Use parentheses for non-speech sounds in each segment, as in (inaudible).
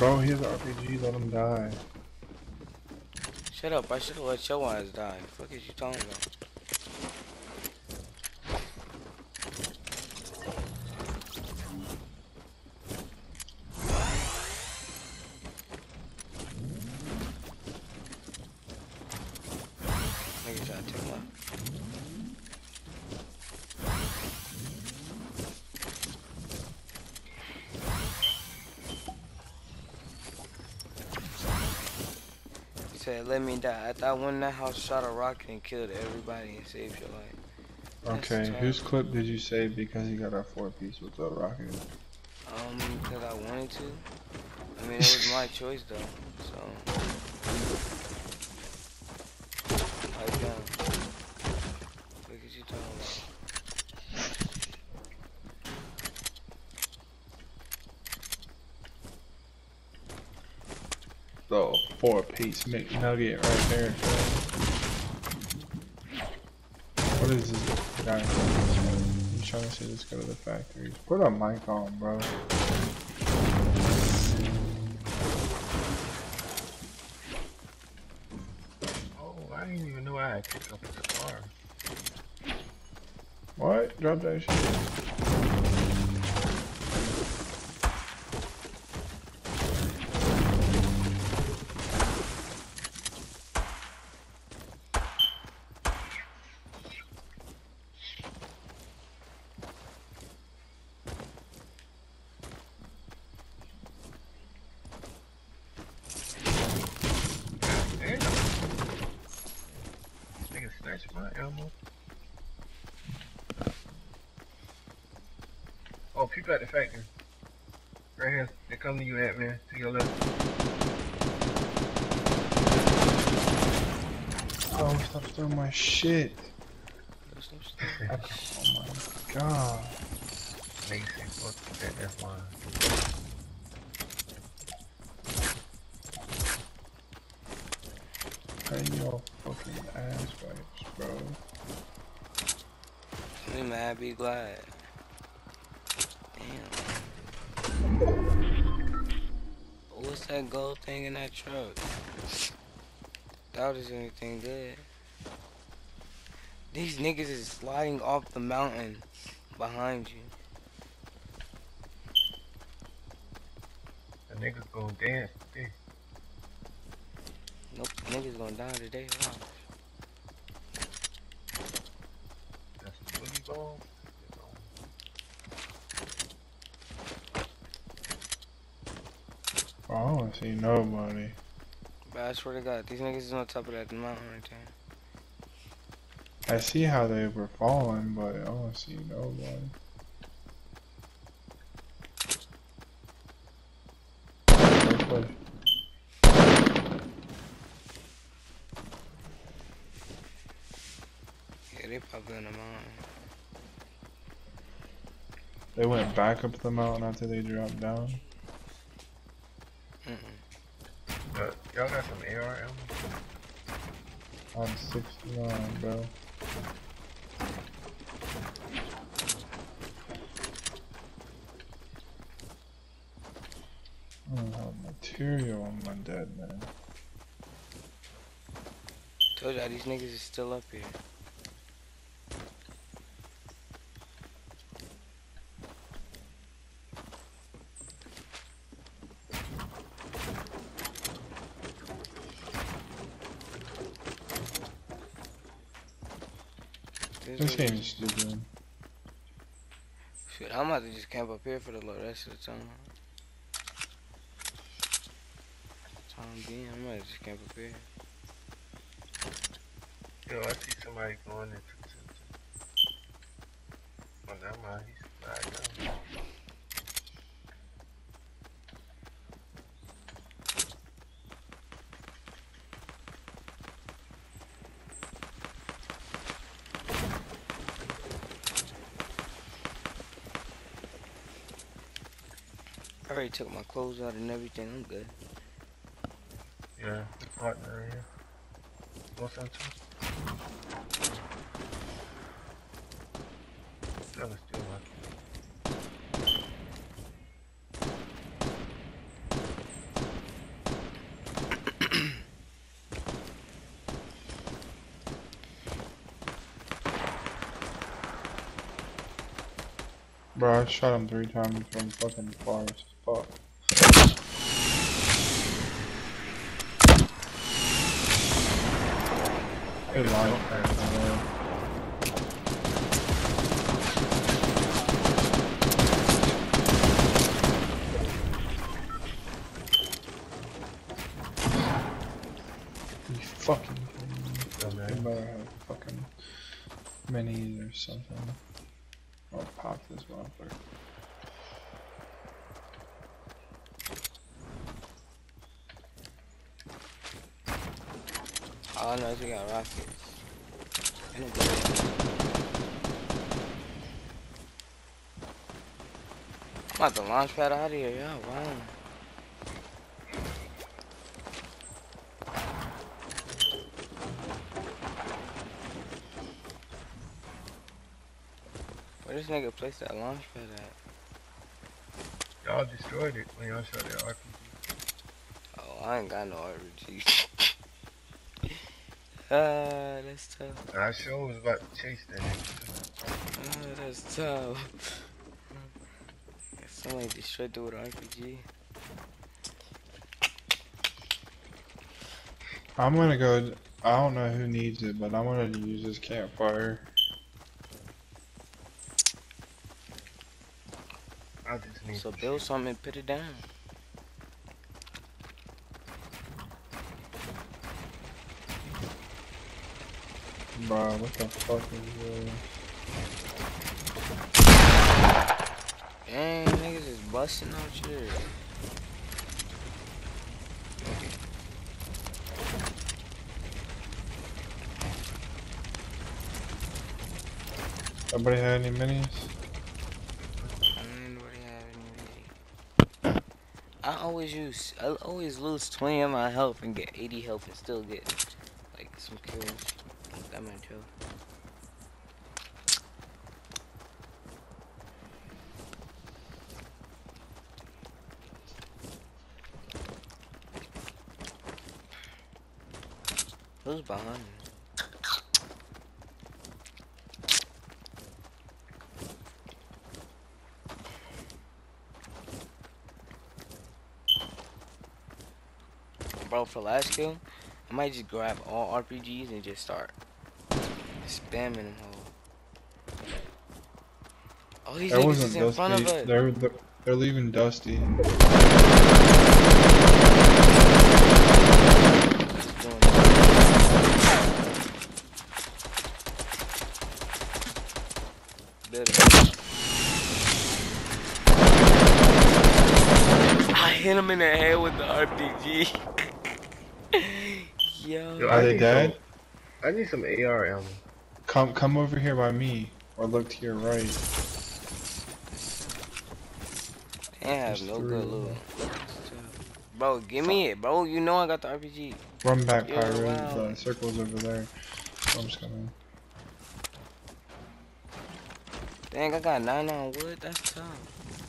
Bro, he has RPG, let him die. Shut up, I should have let your ass die. Fuck is you talking about? Let me die. I thought when that house shot a rocket and killed everybody and saved your life. That's Okay, whose clip did you save because he got a four piece with the rocket? Um, because I wanted to. I mean, it was my (laughs) choice though, so. Pipe down. What is you talking about? The four piece McNugget right there. What is this guy? I'm trying to say let's go to the factory. Put a mic on, bro. Oh, I didn't even know I had picked up the car. What? Drop that shit. Damn. Snatched my ammo. Oh, people at the factory. Right here. They come to you, Ant Man. To your left. Oh, stop stealing my shit. Some (laughs) stuff. Oh my god. Mason. Fuck that. That's mine. Pay your fucking ass wipes, bro. Be mad, be glad. Damn. What's that gold thing in that truck? Doubt it's anything good. These niggas is sliding off the mountain behind you. The niggas gonna dance today. Nope, niggas gonna die today. Watch. That's the boogie ball. Bro, I don't see nobody. But I swear to God, these niggas is on top of that mountain right there. I see how they were falling, but I don't see nobody. Go push. Yeah, they probably in the mountain. They went back up the mountain after they dropped down. Mm-mm. But y'all got some AR ammo? I'm 69, bro. I don't have material on my dead man. Told y'all these niggas is still up here. This This nigga- game is stupid. Shit, I'm about to just camp up here for the rest of the time. Time being, I'm gonna just camp up here. Yo, I see somebody going into the. Oh, never mind. He's not down. I already took my clothes out and everything. I'm good. Yeah, partner. What's that too? That was still my Bro, I shot him three times from fucking far as fuck. Hey, line You fucking You better have fucking minis or something. I'll pop this motherfucker. All I know is we got rockets. I'm about to launch pad out of here, yeah, wow. This nigga place that launch pad at? Y'all destroyed it when y'all shot that RPG. Oh, I ain't got no RPG. (laughs) Ah, that's tough. I sure was about to chase that nigga. Ah, that's tough. Somebody destroyed the with an RPG. I'm gonna go. I don't know who needs it, but I'm gonna use this campfire. So build something and put it down. Bro, what the fuck is this? Dang, niggas is busting out here. Nobody had any minis? Always use, I always lose 20 of my health and get 80 health and still get like some kills. That might too. Who's behind me? Bro, for last kill, I might just grab all RPGs and just start spamming them all. Oh, these That niggas is in front of us. They're, they're they're leaving Dusty. I hit him in the head with the RPG. (laughs) Yo. Yo, Are I they dead? Some, I need some AR ammo. Come come over here by me, or look to your right. I have no three good of loot. Bro, give me it, bro. You know I got the RPG. Run back, Yeah, Pyro. wow. The circle's over there. I'm just coming. Dang, I got nine on wood. That's tough.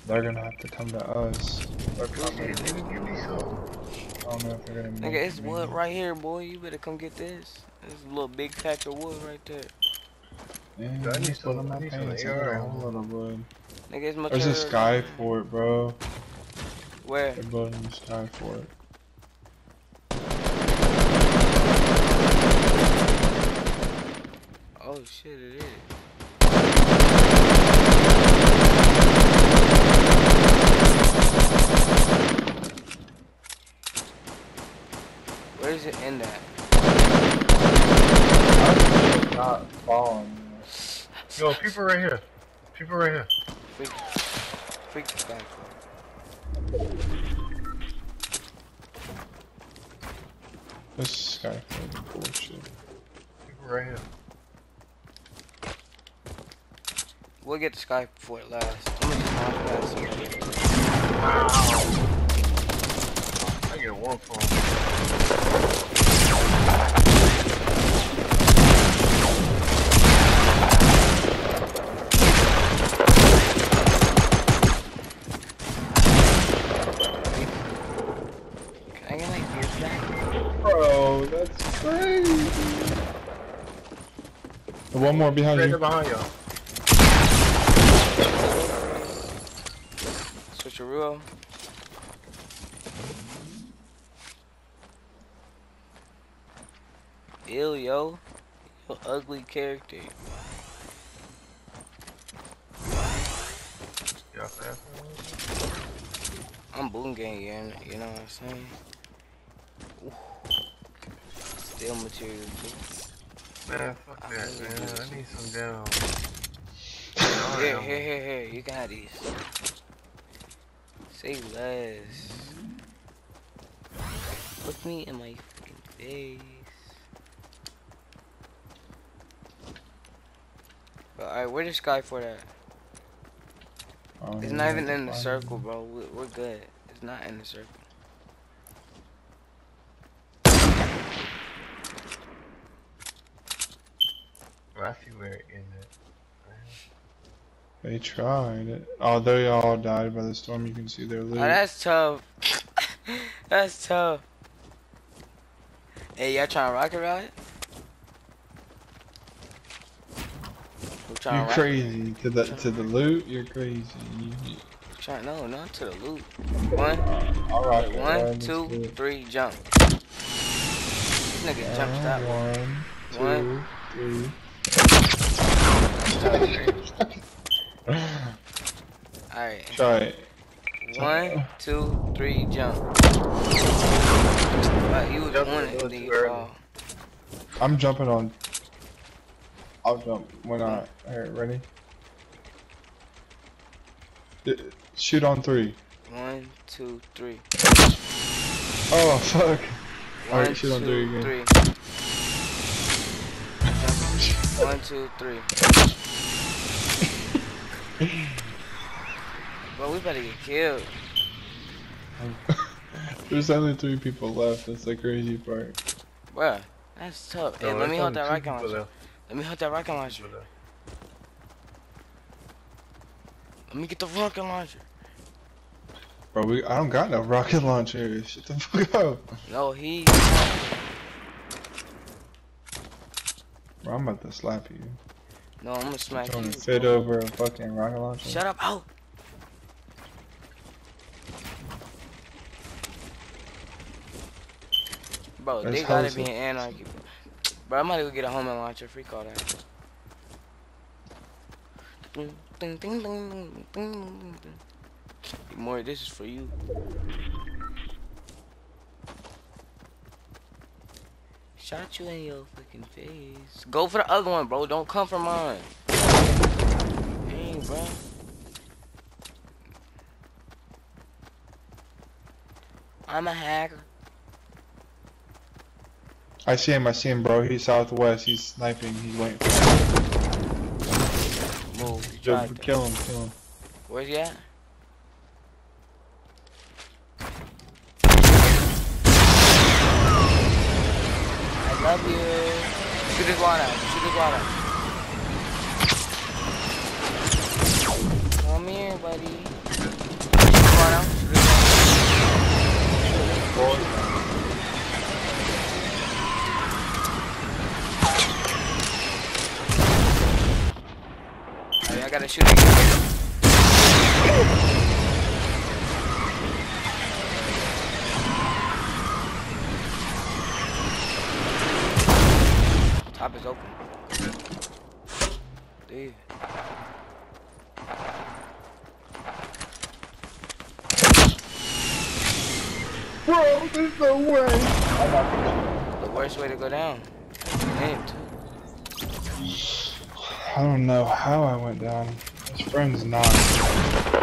They're gonna have to come to us. They're coming. give me some. I don't know if they're gonna. Nigga, it's it, wood right here, boy. You better come get this. There's a little big patch of wood right there. Yeah, I need that's what some- I'm I not need paying some AR to a whole lot of wood. Nigga, it's much There's a harder- sky fort, bro. Where? They're building a sky fort. Oh shit, it is. Where does it end at? Not falling. Yo, people right here. People right here. Freak, freak the sky This sky fort is bullshit. People right here. We'll get the sky before it last. I'm gonna just launch past here. I get one phone. Can I get like gear back? Bro, that's crazy. One more behind Right you. there behind y'all. Churro. Ill, yo. Yo, ugly character. I'm boom gang, you know what I'm saying? Ooh. Still material too. Man, fuck I that, really man. I need some down. Here, here, here, here. You got these. Say less. Look me in my fucking face. Alright, where the sky for that? I don't It's even not even in the circle, bro. We're good. It's not in the circle. Well, I see where it is. at. They tried it. Oh, they all died by the storm. You can see their Oh, loot. that's tough. (laughs) that's tough. Hey, y'all trying to rocket ride? Who You're to rocket crazy to the to the loot. You're crazy. You- Trying, no, not to the loot. One, All right, one, one, two, two. three, jump. This nigga jump Uh, stop. One, One. two, three. Alright. Try it. One, two, three, jump. Wow, you was Jump on a it, then you fall. I'm jumping on. I'll jump when I. Alright, ready? Shoot on three. One, two, three. Oh (laughs) fuck! One, Alright, shoot on three again. three. Jump. One, two, three. (laughs) Bro, we better get killed. (laughs) There's only three people left. That's the crazy part. Bruh, that's tough. Hey, let me there's hold that rocket launcher. left. Let me hold that rocket launcher. Let me get the rocket launcher. Bro, we I don't got no rocket launcher. (laughs) Shut the fuck up. No, he. Bro, I'm about to slap you. No, I'm gonna smack Trying you. to fit over a fucking rocket launcher. Shut up, out. Bro, That's they gotta be in anarchy. Bro, I'm gonna go get a home homing launcher. Free call that. Ding, ding, ding, ding, ding, ding, ding, ding. More, this is for you. Shot you in your fucking face. Go for the other one, bro. Don't come for mine. Dang, bro. I'm a hacker. I see him. I see him, bro. He's southwest. He's sniping. He's waiting. For Move. You me. tried Just that. kill him. Kill him. Where's he at? Love you. Shoot wall. Shoot wall. Come here, buddy. Shoot out. Shoot his wall out. I gotta shoot again. Top is open. Dude. Bro, there's no way. The worst way to go down. Name. I don't know how I went down. His friend's not.